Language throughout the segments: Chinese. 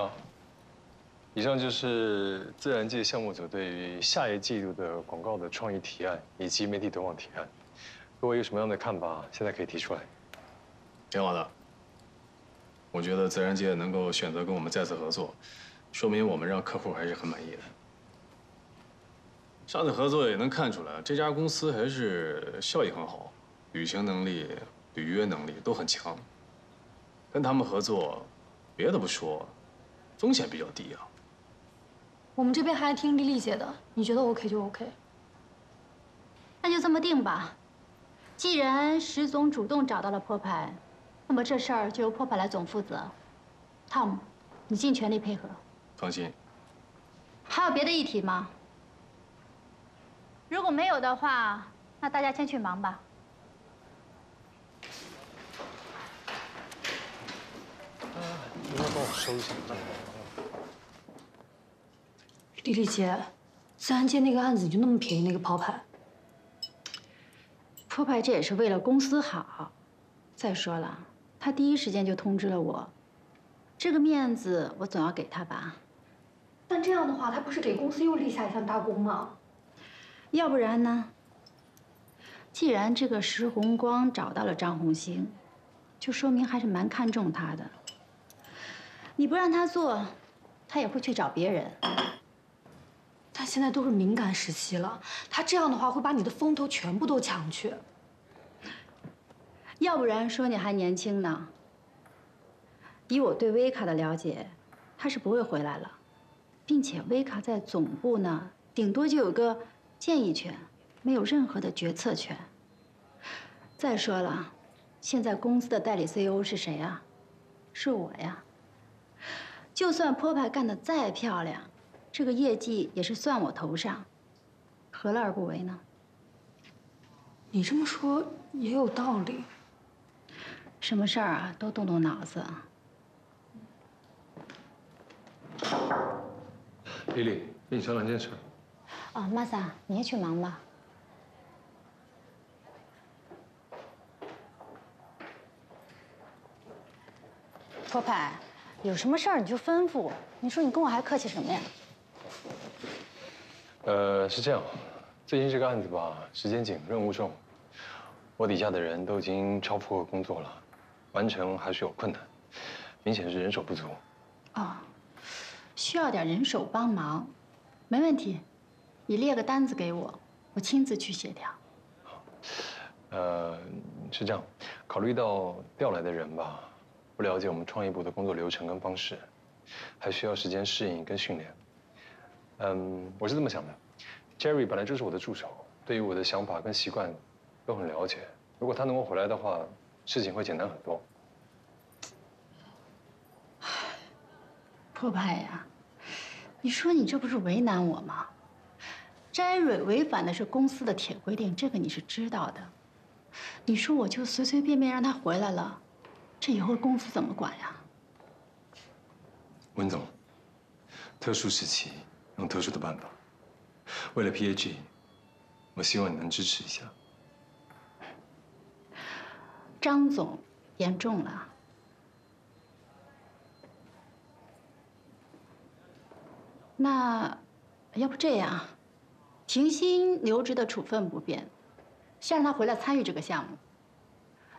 好，以上就是自然界项目组对于下一季度的广告的创意提案以及媒体投放提案，各位有什么样的看法，现在可以提出来。挺好的，我觉得自然界能够选择跟我们再次合作，说明我们让客户还是很满意的。上次合作也能看出来，这家公司还是效益很好，履行能力、履约能力都很强。跟他们合作，别的不说，风险比较低啊。我们这边还听丽丽姐的，你觉得 OK 就 OK。那就这么定吧。既然石总主动找到了破牌，那么这事儿就由破牌来总负责。Tom，你尽全力配合。放心。还有别的议题吗？如果没有的话，那大家先去忙吧。应该帮我收一下。丽丽姐，自然界那个案子你就那么便宜那个抛牌？破牌这也是为了公司好。再说了，他第一时间就通知了我，这个面子我总要给他吧。但这样的话，他不是给公司又立下一项大功吗？要不然呢？既然这个石红光找到了张红星，就说明还是蛮看重他的。你不让他做，他也会去找别人。但现在都是敏感时期了，他这样的话会把你的风头全部都抢去。要不然说你还年轻呢。以我对维卡的了解，他是不会回来了，并且维卡在总部呢，顶多就有个建议权，没有任何的决策权。再说了，现在公司的代理 CEO 是谁啊？是我呀。就算坡牌干得再漂亮，这个业绩也是算我头上，何乐而不为呢？你这么说也有道理。什么事儿啊，都动动脑子。丽丽，跟你商量件事。哦，玛莎，你也去忙吧。托派。有什么事儿你就吩咐。你说你跟我还客气什么呀？呃，是这样，最近这个案子吧，时间紧，任务重，我底下的人都已经超负荷工作了，完成还是有困难，明显是人手不足。哦，需要点人手帮忙，没问题，你列个单子给我，我亲自去协调。呃，是这样，考虑到调来的人吧。不了解我们创意部的工作流程跟方式，还需要时间适应跟训练。嗯，我是这么想的，Jerry 本来就是我的助手，对于我的想法跟习惯都很了解。如果他能够回来的话，事情会简单很多。破败呀，你说你这不是为难我吗？Jerry 违反的是公司的铁规定，这个你是知道的。你说我就随随便便让他回来了？这以后公司怎么管呀？温总，特殊时期用特殊的办法。为了 PAG，我希望你能支持一下。张总，严重了。那要不这样，停薪留职的处分不变，先让他回来参与这个项目。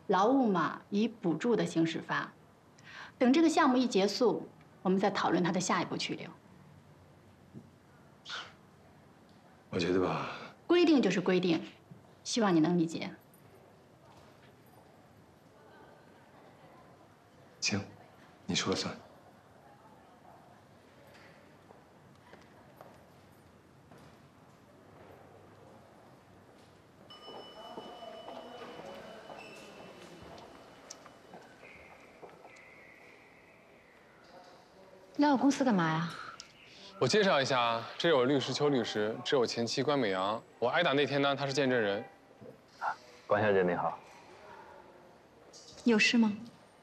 劳务嘛，以补助的形式发。等这个项目一结束，我们再讨论他的下一步去留。我觉得吧，规定就是规定，希望你能理解。行，你说了算。来我公司干嘛呀？我介绍一下，这有律师邱律师，这有前妻关美阳。我挨打那天呢，她是见证人。关小姐你好。有事吗？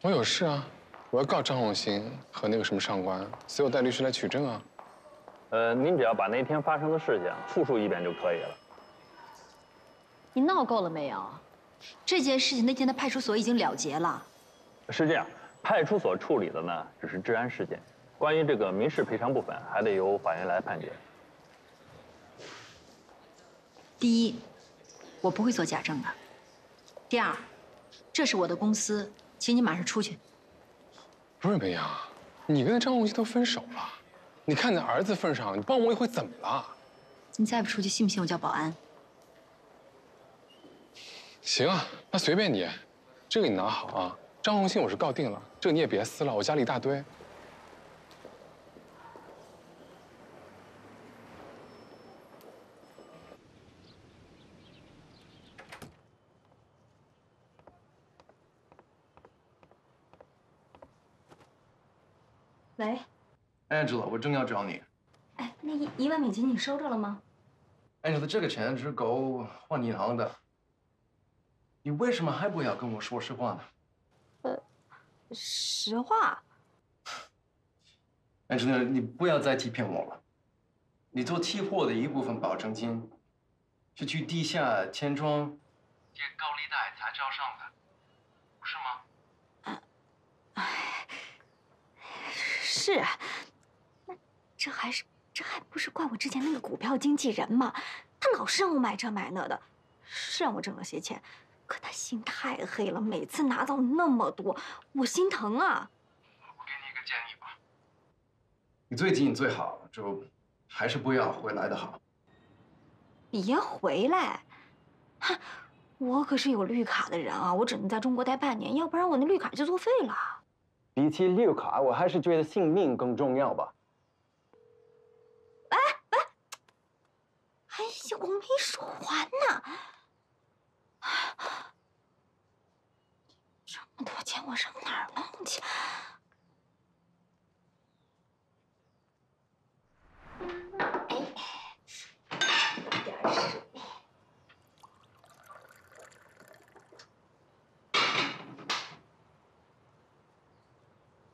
我有事啊，我要告张红星和那个什么上官，所以我带律师来取证啊。呃，您只要把那天发生的事情复述一遍就可以了。你闹够了没有？这件事情那天的派出所已经了结了。是这样，派出所处理的呢只是治安事件。关于这个民事赔偿部分，还得由法院来判决。第一，我不会做假证的。第二，这是我的公司，请你马上出去。不是梅阳，你跟张红星都分手了，你看在儿子份上，你帮我一回怎么了？你再不出去，信不信我叫保安？行啊，那随便你，这个你拿好啊。张红星我是告定了，这个你也别撕了，我家里一大堆。喂，Angela，我正要找你。哎，那一一万美金你收着了吗？Angela，这个钱是够换银行的。你为什么还不要跟我说实话呢呃实话，？Angela，你不要再欺骗我了。你做期货的一部分保证金，是去地下钱庄借高利贷才交上的，不是吗？是啊，那这还是这还不是怪我之前那个股票经纪人吗？他老是让我买这买那的，是让我挣了些钱，可他心太黑了，每次拿到那么多，我心疼啊。我给你一个建议吧，你最近最好就还是不要回来的好。别回来，哈，我可是有绿卡的人啊，我只能在中国待半年，要不然我那绿卡就作废了。比起绿卡，我还是觉得性命更重要吧。哎呀，我没说完呢。这么多钱我上哪儿弄去？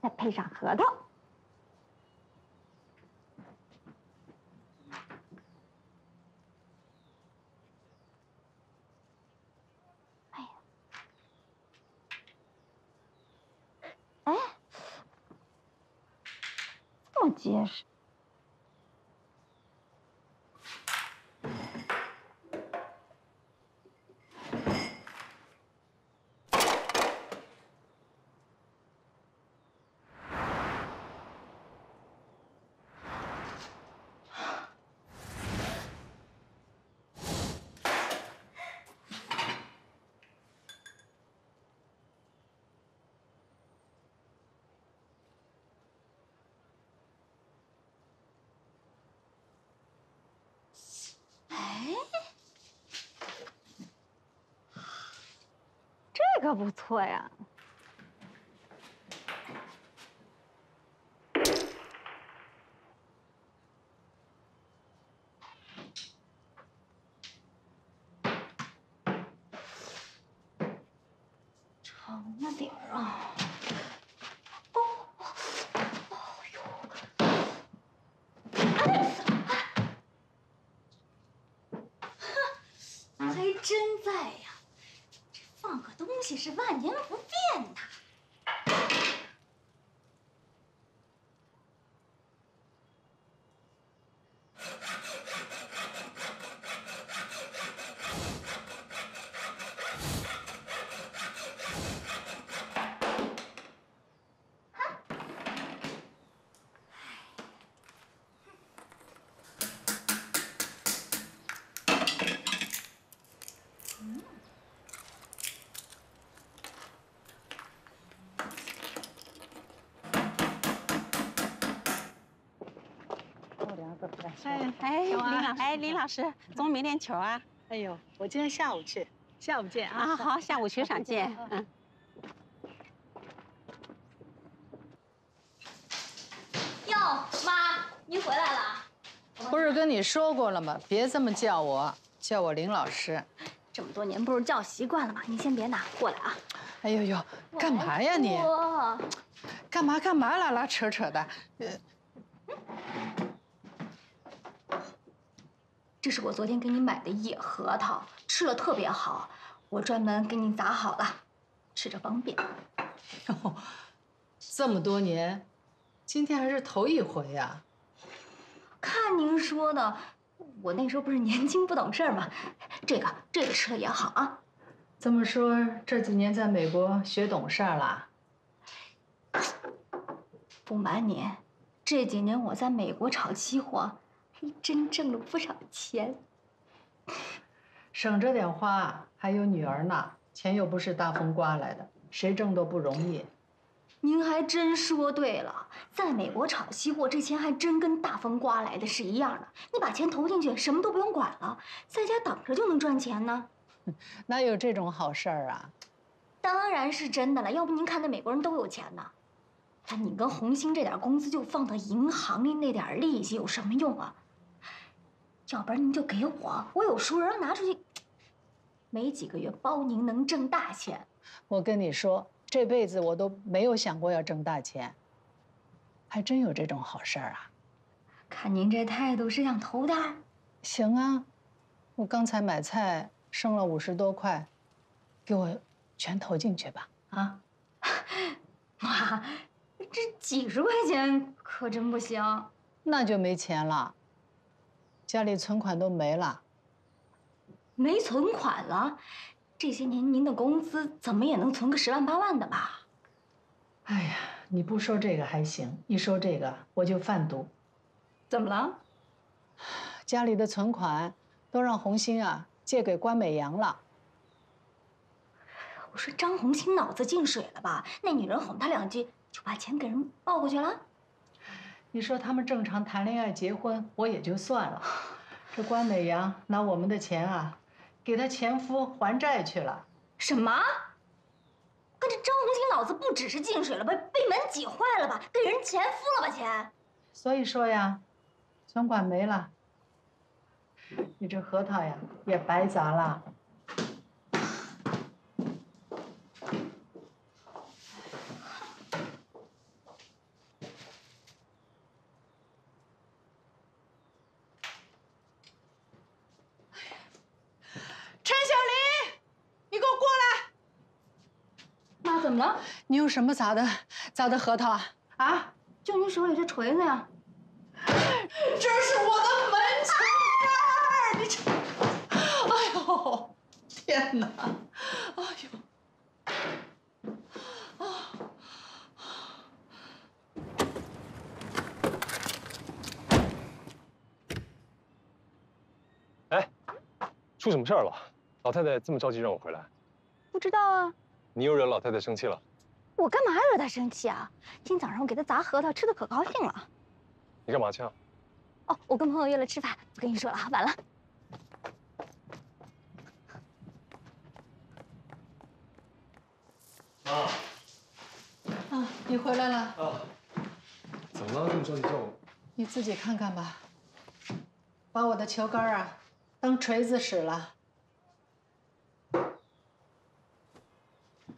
再配上核桃。这么结实。不错呀。长了点儿啊。哦，哦呦。还真在呀，这放个东西是万年不变的。哎哎，林老哎林老师，怎么没练球啊？哎呦，我今天下午去，下午见啊！啊，好，下午球场见。嗯。哟，妈，您回来了。不是跟你说过了吗？别这么叫我，叫我林老师。这么多年不是叫习惯了吗？您先别拿，过来啊。哎呦呦，干嘛呀你？我干嘛干嘛拉拉扯扯的？呃，是我昨天给你买的野核桃，吃了特别好，我专门给你砸好了，吃着方便。哟这么多年，今天还是头一回呀、看您说的，我那时候不是年轻不懂事儿吗？这个这个吃了也好啊。这么说，这几年在美国学懂事儿了？不瞒您，这几年我在美国炒期货，还真挣了不少钱。省着点花，还有女儿呢，钱又不是大风刮来的，谁挣都不容易。您还真说对了，在美国炒期货，这钱还真跟大风刮来的是一样的。你把钱投进去，什么都不用管了，在家等着就能赚钱呢。哪有这种好事儿啊？当然是真的了，要不您看那美国人都有钱呢。但你跟红星这点工资就放到银行里，那点利息有什么用啊？要不然您就给我，我有熟人拿出去，没几个月包您能挣大钱。我跟你说，这辈子我都没有想过要挣大钱，还真有这种好事儿啊！看您这态度，是想投点儿？行啊，我刚才买菜剩了五十多块，给我全投进去吧。啊，妈，这几十块钱可真不行。那就没钱了，家里存款都没了。没存款了，这些年您的工资怎么也能存个十万八万的吧？哎呀，你不说这个还行，一说这个我就贩毒。怎么了？家里的存款都让红星啊借给关美阳了。我说张红星脑子进水了吧？那女人哄他两句，就把钱给人抱过去了。你说他们正常谈恋爱结婚，我也就算了，这关美阳拿我们的钱啊，给他前夫还债去了。什么？跟这张红星脑子不只是进水了吧，被门挤坏了吧，给人前夫了吧钱？所以说呀，存款没了，你这核桃呀也白砸了。陈小林，你给我过来！妈，怎么了？你用什么砸的砸的核桃啊？啊？就你手里这锤子呀！这是我的门券儿！你这，哎呦，天哪！哎呦，啊！哎，出什么事儿了？老太太这么着急让我回来，不知道啊，你又惹老太太生气了？我干嘛惹他生气啊？今早上我给他砸核桃，吃的可高兴了。你干嘛去啊？哦，我跟朋友约了吃饭，不跟你说了，晚了。妈，啊，你回来了。啊，怎么了？这么着急叫我？你自己看看吧，把我的球杆啊当锤子使了。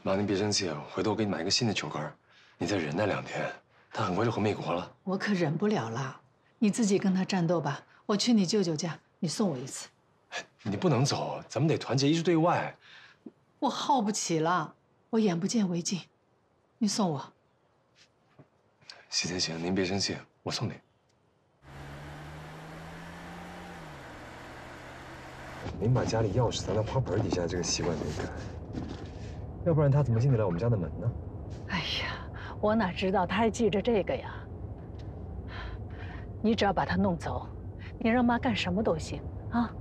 妈，您别生气，回头我给你买一个新的球杆，你再忍耐两天，他很快就回美国了。我可忍不了了，你自己跟他战斗吧。我去你舅舅家，你送我一次。你不能走，咱们得团结一致对外。我耗不起了，我眼不见为净。你送我。行行行，您别生气，我送你。您把家里钥匙藏在花盆底下这个习惯得改，要不然他怎么进得来我们家的门呢？哎呀，我哪知道他还记着这个呀？你只要把他弄走，你让妈干什么都行啊。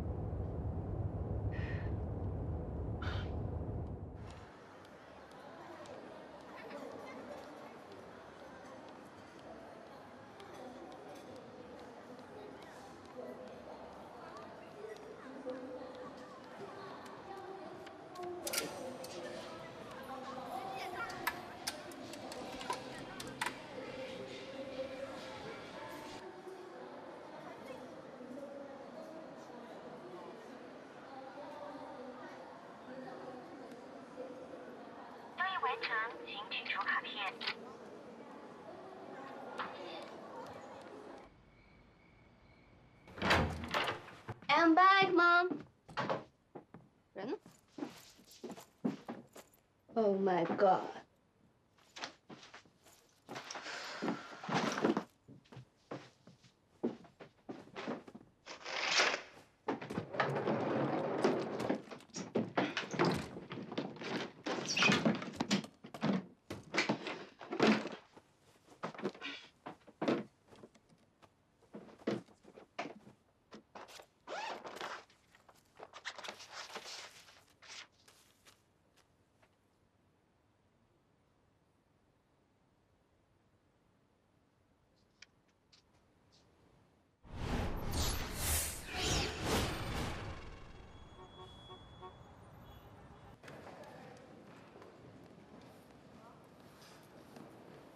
？Oh my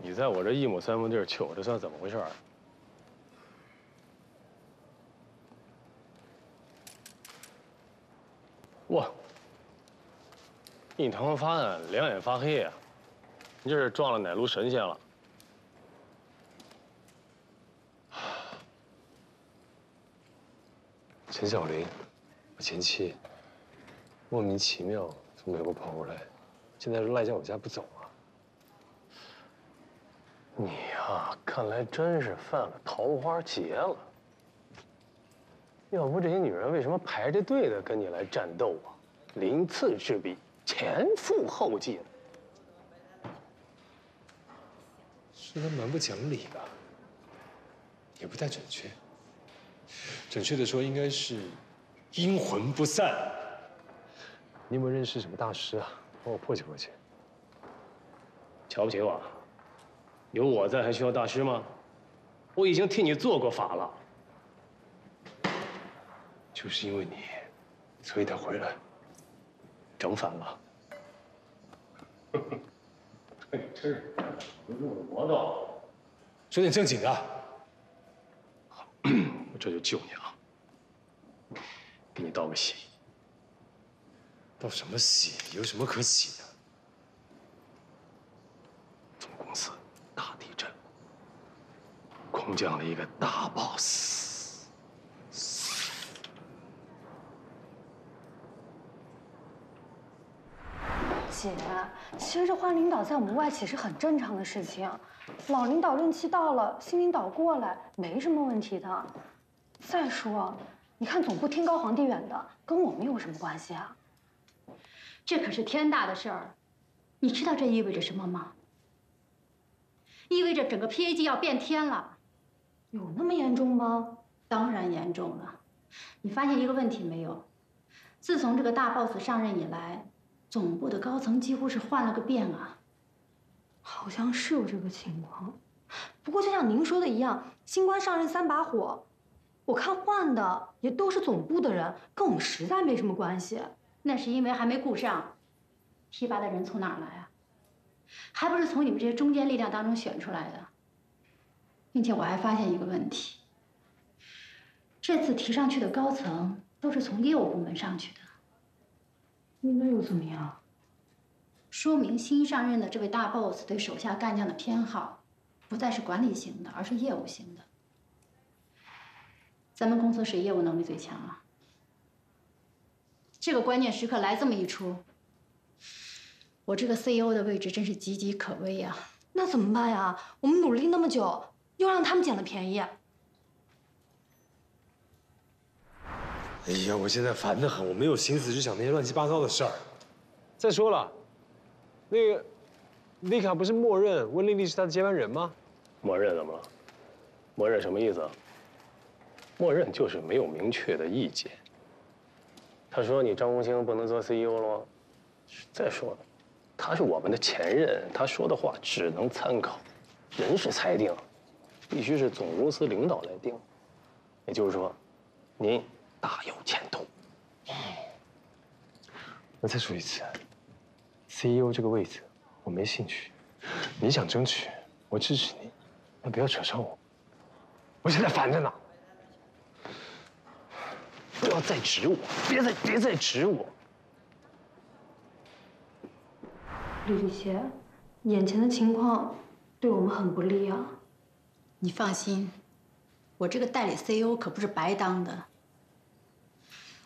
你在我这一亩三分地求，这算怎么回事儿？哇！你他妈发的两眼发黑啊！你这是撞了哪路神仙了？陈小玲，我前妻，莫名其妙从美国跑过来，现在赖在我家不走啊！你呀，看来真是犯了桃花劫了。要不这些女人为什么排着队的跟你来战斗啊？鳞次栉比，前赴后继。是他蛮不讲理的，也不太准确。准确的说，应该是阴魂不散。你有没有认识什么大师啊？帮我破解破解。瞧不起我？有我在，还需要大师吗？我已经替你做过法了。就是因为你，所以他回来，整反了。嘿，真是不是我的魔道。说点正经的。好，我这就救你啊！给你道个喜。道什么喜？有什么可喜的？总公司大地震，空降了一个大 boss。姐，其实这换领导在我们外企是很正常的事情，老领导任期到了，新领导过来没什么问题的。再说，你看总部天高皇帝远的，跟我们有什么关系啊？这可是天大的事儿，你知道这意味着什么吗？意味着整个 PAG 要变天了。有那么严重吗？当然严重了。你发现一个问题没有？自从这个大 boss 上任以来。总部的高层几乎是换了个遍啊，好像是有这个情况。不过就像您说的一样，新官上任三把火，我看换的也都是总部的人，跟我们实在没什么关系。那是因为还没顾上，提拔的人从哪儿来啊？还不是从你们这些中坚力量当中选出来的。并且我还发现一个问题，这次提上去的高层都是从业务部门上去的。那又怎么样？说明新上任的这位大 boss 对手下干将的偏好，不再是管理型的，而是业务型的。咱们公司谁业务能力最强啊？这个关键时刻来这么一出，我这个 CEO 的位置真是岌岌可危呀！那怎么办呀？我们努力那么久，又让他们捡了便宜。哎呀，我现在烦得很，我没有心思去想那些乱七八糟的事儿。再说了，那个丽卡不是默认温丽丽是他的接班人吗？默认怎么了？默认什么意思？默认就是没有明确的意见。他说你张红星不能做 CEO 了吗？再说了，他是我们的前任，他说的话只能参考，人事裁定，必须是总公司领导来定。也就是说，您。大有前途。我再说一次，CEO 这个位置我没兴趣。你想争取，我支持你，但不要扯上我。我现在烦着呢。不要再指我，别再别再指我。李丽姐，眼前的情况对我们很不利啊。你放心，我这个代理 CEO 可不是白当的。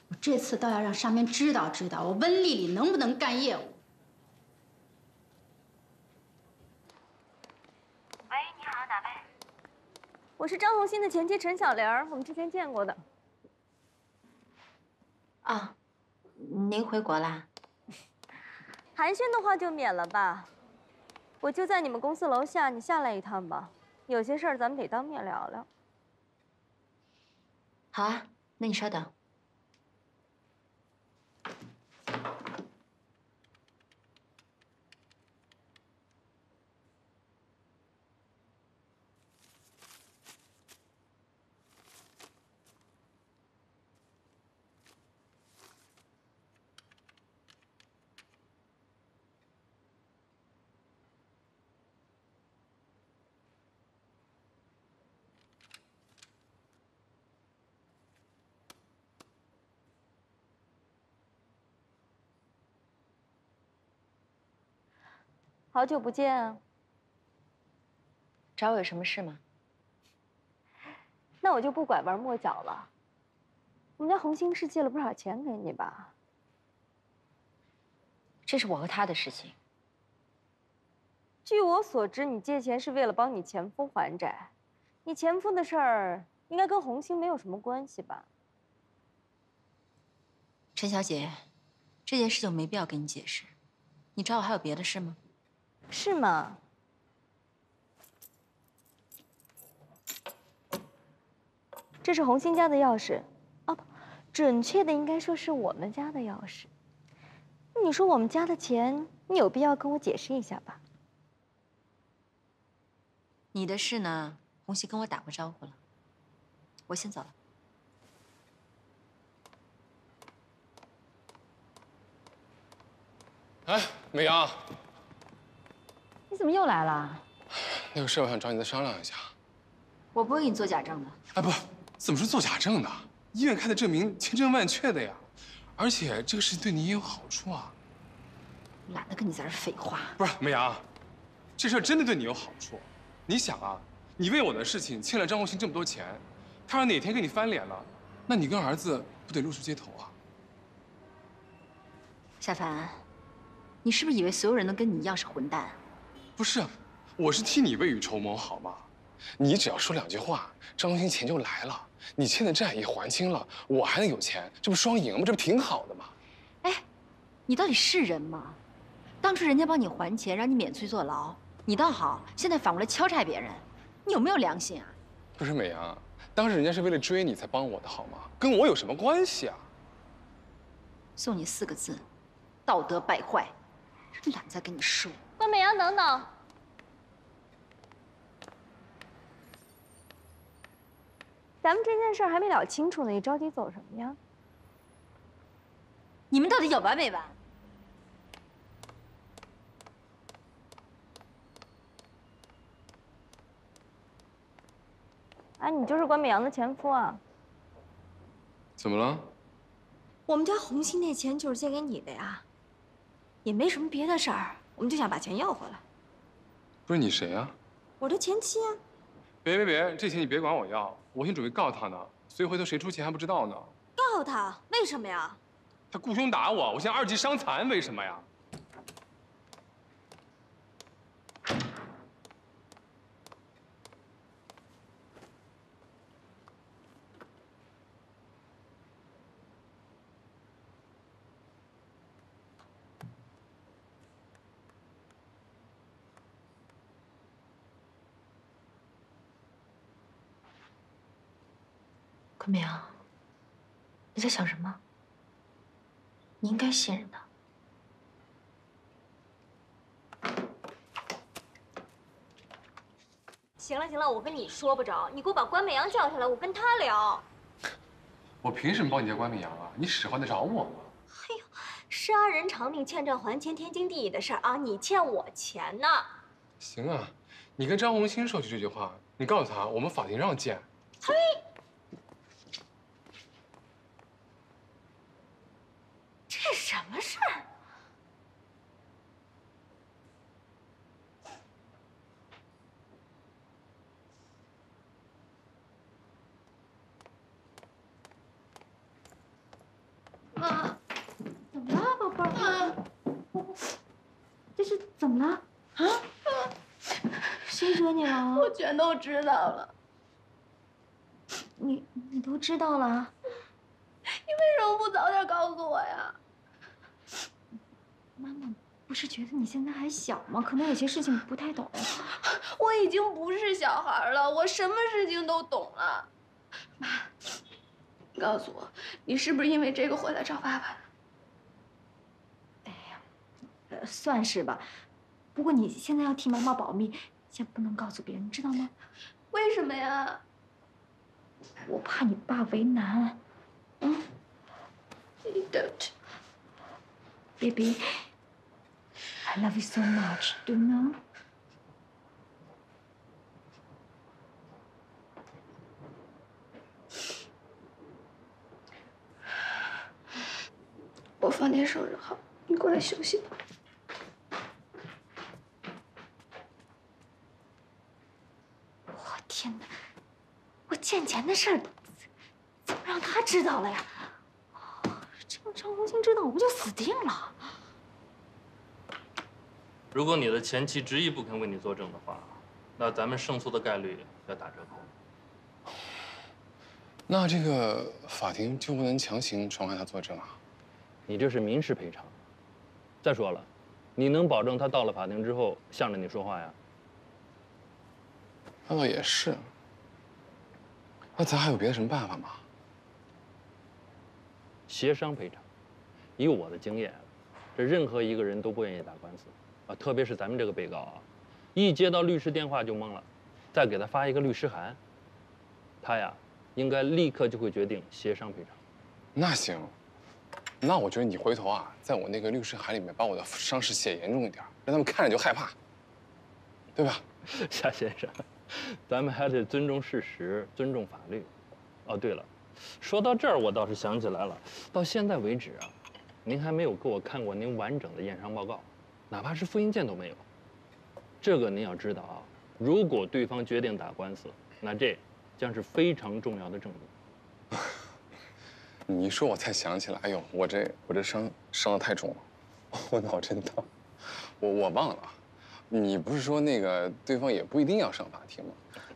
我这次倒要让上面知道知道，我温丽丽能不能干业务。喂，你好，哪位？我是张红星的前妻陈小玲，我们之前见过的。啊，您回国啦？寒暄的话就免了吧。我就在你们公司楼下，你下来一趟吧。有些事儿咱们得当面聊聊。好啊，那你稍等。好久不见啊！找我有什么事吗？那我就不拐弯抹角了。我们家红星是借了不少钱给你吧？这是我和他的事情。据我所知，你借钱是为了帮你前夫还债。你前夫的事儿应该跟红星没有什么关系吧？陈小姐，这件事情没必要跟你解释。你找我还有别的事吗？是吗？这是红星家的钥匙，哦不，准确的应该说是我们家的钥匙。你说我们家的钱，你有必要跟我解释一下吧？你的事呢？红星跟我打过招呼了，我先走了。哎，美阳，你怎么又来了？那个事我想找你再商量一下。我不会给你做假证的。哎，不，怎么是做假证呢？医院开的证明千真万确的呀，而且这个事情对你也有好处啊。懒得跟你在这废话。不是美阳，这事儿真的对你有好处。你想啊，你为我的事情欠了张红星这么多钱，他要哪天跟你翻脸了，那你跟儿子不得露宿街头啊？夏凡，你是不是以为所有人都跟你一样是混蛋？不是，我是替你未雨绸缪，好吗？你只要说两句话，张红星钱就来了，你欠的债也还清了，我还能有钱，这不双赢吗？这不挺好的吗？哎，你到底是人吗？当初人家帮你还钱，让你免罪坐牢，你倒好，现在反过来敲诈别人，你有没有良心啊？不是美阳，当时人家是为了追你才帮我的，好吗？跟我有什么关系啊？送你四个字：道德败坏。懒得再跟你说。关美阳，等等。咱们这件事还没了清楚呢，你着急走什么呀？你们到底有完没完？哎，你就是关美阳的前夫啊？怎么了？我们家红星那钱就是借给你的呀，也没什么别的事儿，我们就想把钱要回来。不是你谁啊？我的前妻啊。别别别，这钱你别管我要，我现在准备告他呢，所以回头谁出钱还不知道呢。告他？为什么呀？他雇凶打我，我现在二级伤残，为什么呀？关美阳，你在想什么？你应该信任他。行了行了，我跟你说不着，你给我把关美阳叫下来，我跟他聊。我凭什么帮你家关美阳啊？你使唤得着我吗？哎呦，杀人偿命，欠债还钱，天经地义的事儿啊！你欠我钱呢。行啊，你跟张红星说句这句话，你告诉他我们法庭上见。嘿。这什么事儿？妈，怎么了，宝贝儿？这是怎么了？啊？谁惹你了？我全都知道了。你你都知道了？你为什么不早点告诉我呀？妈妈不是觉得你现在还小吗？可能有些事情不太懂。我已经不是小孩了，我什么事情都懂了。妈，你告诉我，你是不是因为这个回来找爸爸的？哎呀，呃，算是吧。不过你现在要替妈妈保密，先不能告诉别人，知道吗？为什么呀？我怕你爸为难。嗯。Don't. Baby, I love you so much. Do you know? 我房间收拾好，你过来休息吧。天哪！我见钱的事儿怎么让他知道了呀？这让张红星知道，我不就死定了？如果你的前妻执意不肯为你作证的话，那咱们胜诉的概率要打折扣。那这个法庭就不能强行传唤他作证啊？你这是民事赔偿。再说了，你能保证他到了法庭之后向着你说话呀？那倒也是。那咱还有别的什么办法吗？协商赔偿。以我的经验，这任何一个人都不愿意打官司。啊，特别是咱们这个被告啊，一接到律师电话就懵了，再给他发一个律师函，他呀，应该立刻就会决定协商赔偿。那行，那我觉得你回头啊，在我那个律师函里面把我的伤势写严重一点，让他们看着就害怕，对吧？夏先生，咱们还得尊重事实，尊重法律。哦，对了，说到这儿，我倒是想起来了，到现在为止啊，您还没有给我看过您完整的验伤报告。哪怕是复印件都没有，这个您要知道啊。如果对方决定打官司，那这将是非常重要的证据。你说，我才想起来，哎呦，我这我这伤伤的太重了，我脑震荡，我我忘了，你不是说那个对方也不一定要上法庭吗？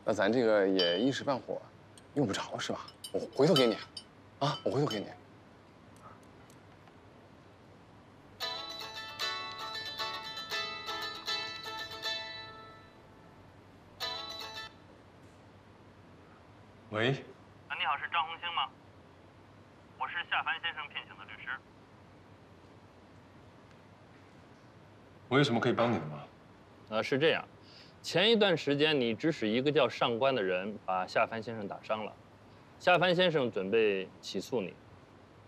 那咱这个也一时半会儿用不着是吧？我回头给你，啊，我回头给你。喂，啊，你好，是张红星吗？我是夏凡先生聘请的律师。我有什么可以帮你的吗？呃，是这样，前一段时间你指使一个叫上官的人把夏凡先生打伤了，夏凡先生准备起诉你。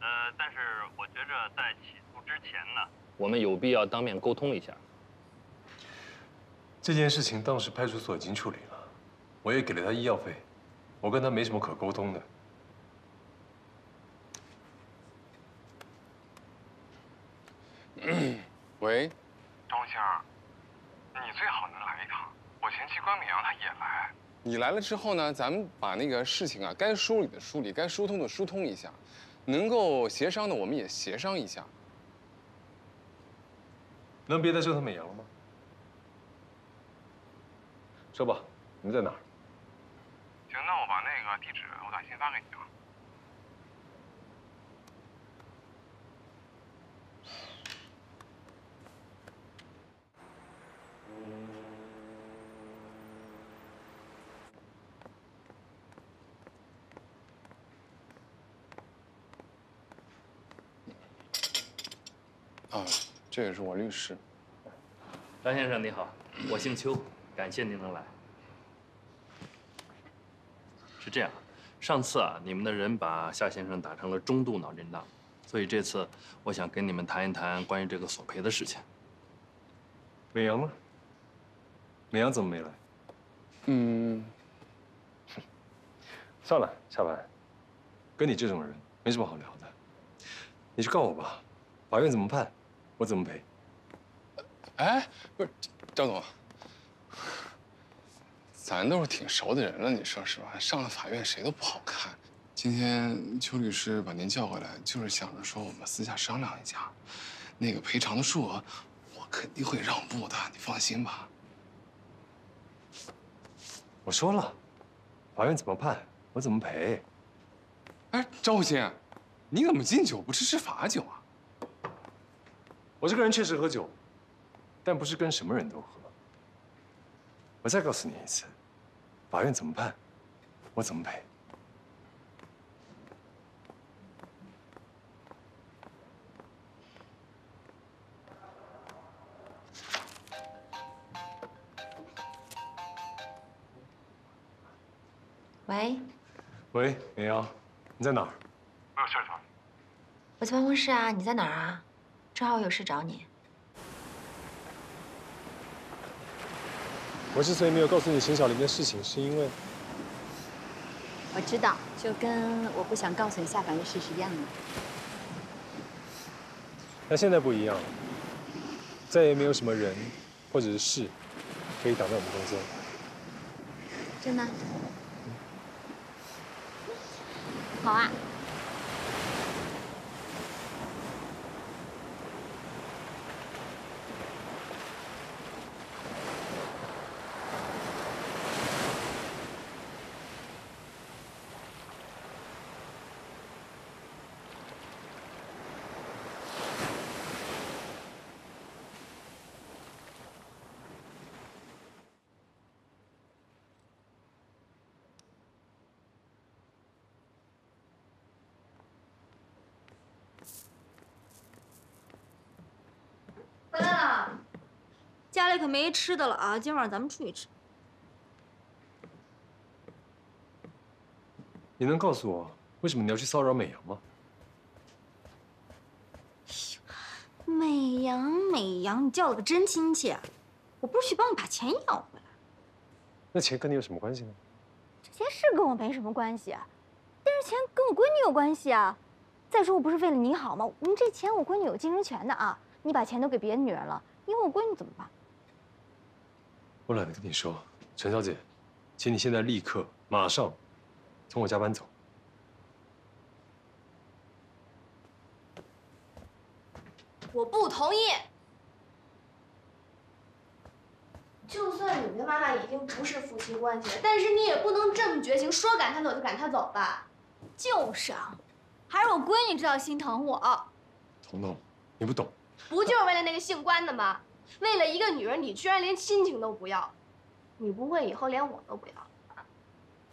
呃，但是我觉着在起诉之前呢，我们有必要当面沟通一下。这件事情当时派出所已经处理了，我也给了他医药费。我跟他没什么可沟通的。喂，张星，你最好能来一趟。我前妻关美阳她也来。你来了之后呢，咱们把那个事情啊，该梳理的梳理，该疏通的疏通一下，能够协商的我们也协商一下。能别再折腾美颜了吗？说吧，你们在哪儿？行，那我把那个地址我短信发给你啊。啊，这也是我律师。张先生你好，我姓邱，感谢您能来。是这样，上次啊，你们的人把夏先生打成了中度脑震荡，所以这次我想跟你们谈一谈关于这个索赔的事情。美阳呢？美阳怎么没来？嗯，算了，夏凡，跟你这种人没什么好聊的，你去告我吧，法院怎么判，我怎么赔。哎，不是，赵总。咱都是挺熟的人了，你说是吧？上了法院谁都不好看。今天邱律师把您叫回来，就是想着说我们私下商量一下，那个赔偿的数额，我肯定会让步的，你放心吧。我说了，法院怎么判，我怎么赔。哎，张武新，你怎么敬酒不吃吃罚酒啊？我这个人确实喝酒，但不是跟什么人都喝。我再告诉你一次。法院怎么判，我怎么赔。喂，喂，美瑶，你在哪儿？我有事找你。我在办公室啊，你在哪儿啊？正好我有事找你。我之所以没有告诉你秦小林的事情，是因为我知道，就跟我不想告诉你夏凡的事是一样的。那现在不一样了，再也没有什么人或者是事可以挡在我们中间。真的？好啊。家里可没吃的了啊！今晚咱们出去吃。你能告诉我为什么你要去骚扰美阳吗？美阳，美阳，你叫了个真亲切！我不是去帮你把钱要回来，那钱跟你有什么关系呢？这钱是跟我没什么关系，但是钱跟我闺女有关系啊。再说我不是为了你好吗？我们这钱我闺女有继承权的啊！你把钱都给别的女人了，以后我闺女怎么办？我懒得跟你说，陈小姐，请你现在立刻马上从我家搬走。我不同意。就算你跟妈妈已经不是夫妻关系了，但是你也不能这么绝情，说赶她走就赶她走吧。就是啊，还是我闺女知道心疼我。彤彤，你不懂。不就是为了那个姓关的吗？为了一个女人，你居然连亲情都不要，你不会以后连我都不要了吧？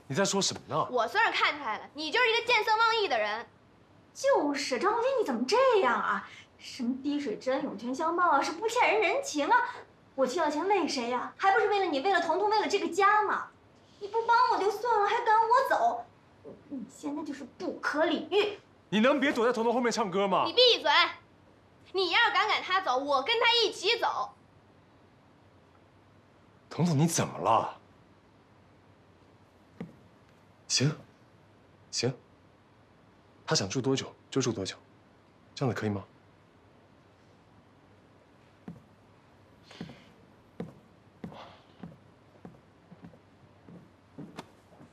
你在说什么呢？我算是看出来了，你就是一个见色忘义的人。就是张红军，你怎么这样啊？什么滴水之恩，涌泉相报啊，是不欠人人情啊！我去要钱为谁呀？还不是为了你，为了彤彤，为了这个家吗！你不帮我就算了，还赶我走，你现在就是不可理喻！你能别躲在彤彤后面唱歌吗？你闭嘴！你要是敢赶他走，我跟他一起走。彤彤，你怎么了？行，行。他想住多久就住多久，这样子可以吗？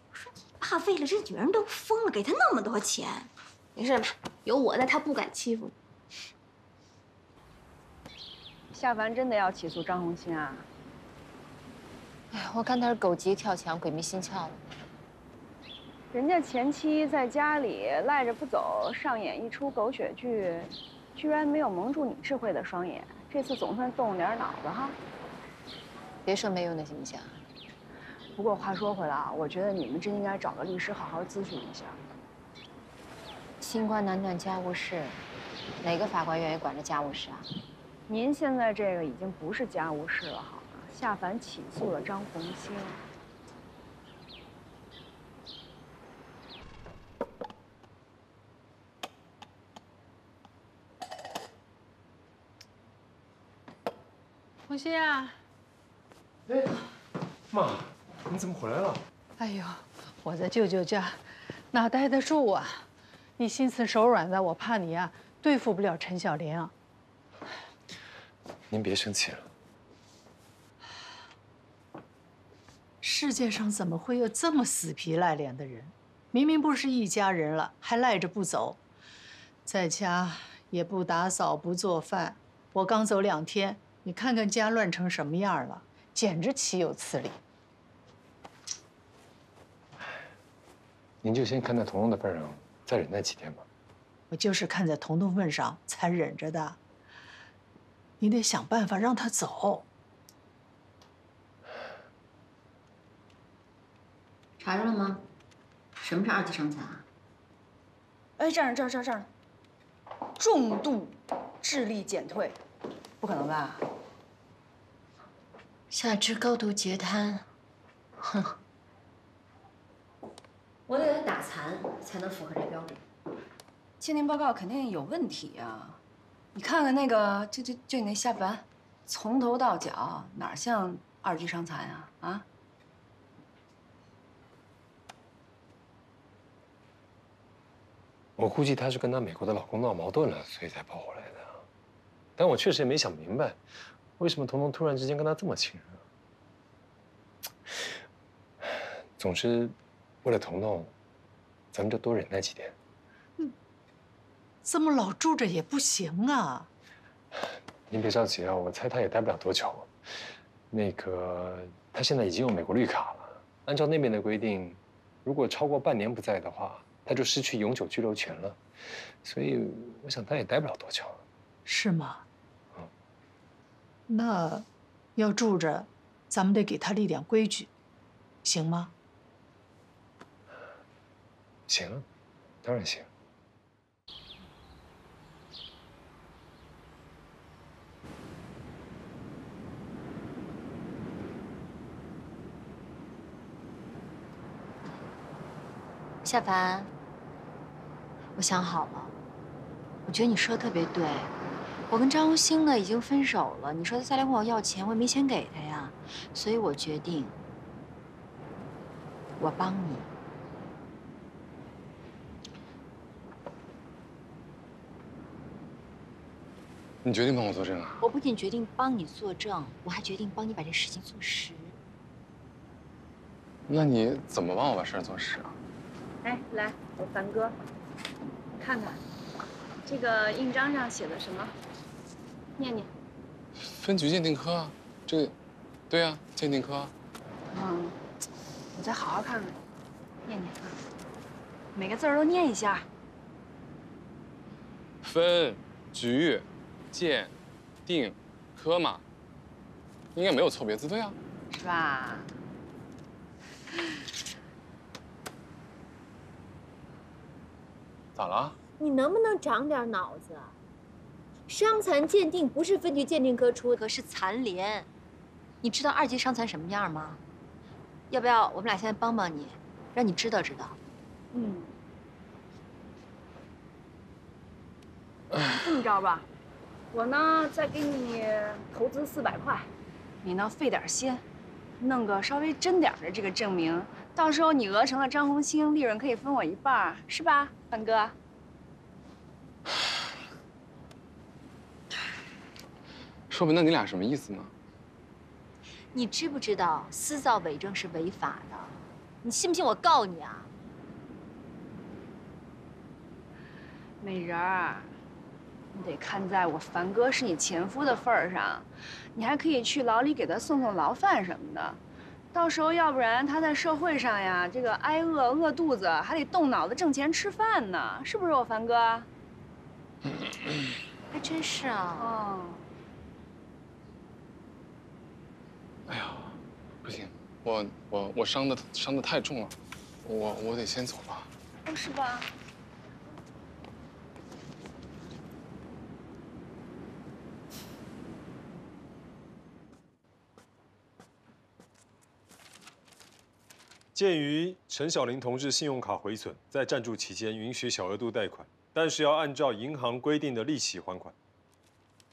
我说你爸为了这女人都疯了，给他那么多钱，没事吧？有我在，他不敢欺负你。夏凡真的要起诉张红星啊？哎，我看他是狗急跳墙，鬼迷心窍了。人家前妻在家里赖着不走，上演一出狗血剧，居然没有蒙住你智慧的双眼。这次总算动了点脑子哈。别说没用的行不行？不过话说回来啊，我觉得你们真应该找个律师好好咨询一下。清官难断家务事，哪个法官愿意管着家务事啊？您现在这个已经不是家务事了，好吗？夏凡起诉了张红星。红星啊！哎，妈，你怎么回来了？哎呦，我在舅舅家，哪待得住啊？你心慈手软的，我怕你啊对付不了陈小莲啊。您别生气了。世界上怎么会有这么死皮赖脸的人？明明不是一家人了，还赖着不走，在家也不打扫不做饭。我刚走两天，你看看家乱成什么样了，简直岂有此理！您就先看在彤彤的份上，再忍耐几天吧。我就是看在彤彤份上才忍着的。你得想办法让他走。查着了吗？什么是二级伤残啊？哎，这儿这儿这儿这儿，重度智力减退，不可能吧？下肢高度截瘫，哼，我得给他打残才能符合这标准。鉴定报告肯定有问题呀！你看看那个，就就就你那夏凡，从头到脚哪像二级伤残呀？啊？我估计她是跟她美国的老公闹矛盾了，所以才跑回来的。但我确实也没想明白，为什么彤彤突然之间跟她这么亲热。总之，为了彤彤，咱们就多忍耐几天。这么老住着也不行啊。您别着急啊，我猜他也待不了多久。那个，他现在已经有美国绿卡了，按照那边的规定，如果超过半年不在的话，他就失去永久居留权了。所以，我想他也待不了多久。是吗？嗯那要住着，咱们得给他立点规矩，行吗？行，当然行。夏凡，我想好了，我觉得你说的特别对。我跟张红星呢已经分手了，你说他再来问我要钱，我也没钱给他呀，所以我决定，我帮你。你决定帮我作证啊？我不仅决定帮你作证，我还决定帮你把这事情做实。那你怎么帮我把事儿做实啊？哎，来，我凡哥，你看看，这个印章上写的什么？念念。分局鉴定科啊，这个，对啊，鉴定科。嗯，我再好好看看，念念啊，每个字儿都念一下。分局鉴定科嘛，应该没有错别字，对啊。是吧？咋了？你能不能长点脑子？伤残鉴定不是分局鉴定科出的，是残联。你知道二级伤残什么样吗？要不要我们俩现在帮帮你，让你知道知道？嗯。这么着吧，我呢再给你投资四百块，你呢费点心，弄个稍微真点的这个证明，到时候你讹成了张红星，利润可以分我一半，是吧，凡哥？说明那你俩什么意思呢？你知不知道私造伪证是违法的？你信不信我告你啊？美人儿，你得看在我凡哥是你前夫的份儿上，你还可以去牢里给他送送牢饭什么的。到时候要不然他在社会上呀，这个挨饿饿肚子，还得动脑子挣钱吃饭呢，是不是我凡哥？还真是啊。哦。哎呀，不行，我我我伤的伤的太重了，我我得先走了。哦，是吧？鉴于陈小玲同志信用卡毁损，在暂住期间允许小额度贷款，但是要按照银行规定的利息还款。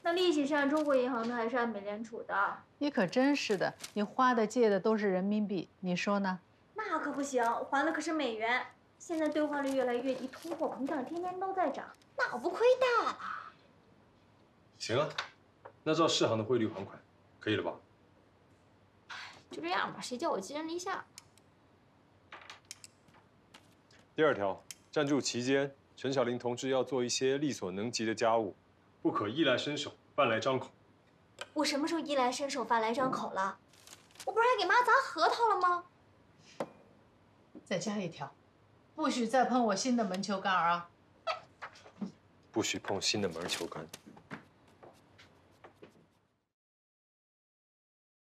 那利息是按中国银行的还是按美联储的？你可真是的，你花的借的都是人民币，你说呢？那可不行，还的可是美元。现在兑换率越来越低，通货膨胀天天都在涨，那我不亏大了。行啊，那照市行的汇率还款，可以了吧？就这样吧，谁叫我寄人篱下？第二条，暂住期间，陈小林同志要做一些力所能及的家务，不可衣来伸手、饭来张口。我什么时候衣来伸手、饭来张口了？我不是还给妈砸核桃了吗？再加一条，不许再碰我新的门球杆啊！不许碰新的门球杆。